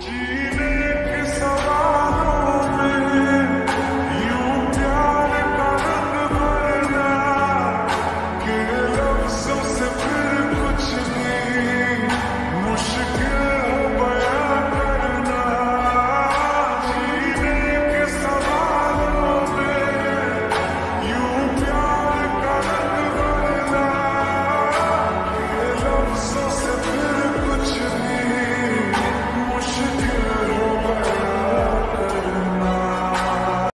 Jesus.